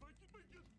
Honey, I'm coming home. Yes, I'm